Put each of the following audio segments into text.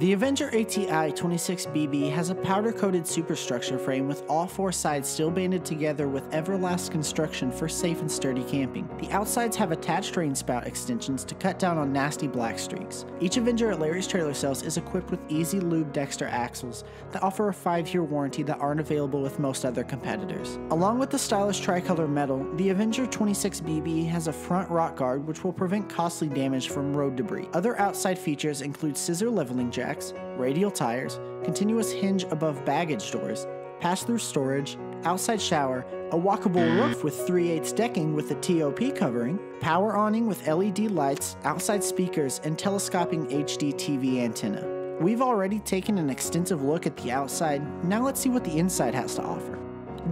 The Avenger ATI 26BB has a powder coated superstructure frame with all four sides still banded together with Everlast construction for safe and sturdy camping. The outsides have attached rain spout extensions to cut down on nasty black streaks. Each Avenger at Larry's Trailer Sales is equipped with easy lube Dexter axles that offer a 5 year warranty that aren't available with most other competitors. Along with the stylish tricolor metal, the Avenger 26BB has a front rock guard which will prevent costly damage from road debris. Other outside features include scissor leveling jacks radial tires, continuous hinge above baggage doors, pass through storage, outside shower, a walkable roof with 3 8 decking with a TPO covering, power awning with LED lights, outside speakers, and telescoping HD TV antenna. We've already taken an extensive look at the outside, now let's see what the inside has to offer.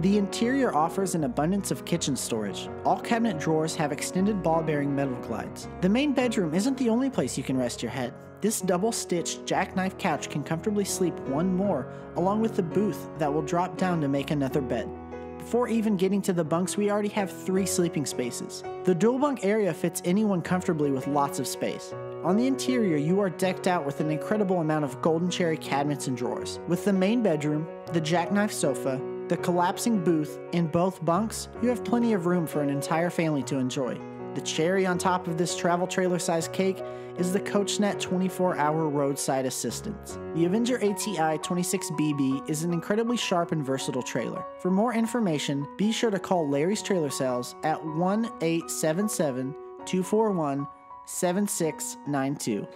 The interior offers an abundance of kitchen storage. All cabinet drawers have extended ball bearing metal glides. The main bedroom isn't the only place you can rest your head. This double stitched jackknife couch can comfortably sleep one more, along with the booth that will drop down to make another bed. Before even getting to the bunks, we already have three sleeping spaces. The dual bunk area fits anyone comfortably with lots of space. On the interior, you are decked out with an incredible amount of golden cherry cabinets and drawers. With the main bedroom, the jackknife sofa, the collapsing booth, and both bunks, you have plenty of room for an entire family to enjoy. The cherry on top of this travel trailer sized cake is the CoachNet 24 hour roadside assistance. The Avenger ATI 26BB is an incredibly sharp and versatile trailer. For more information, be sure to call Larry's Trailer Sales at 1 877 241 7692.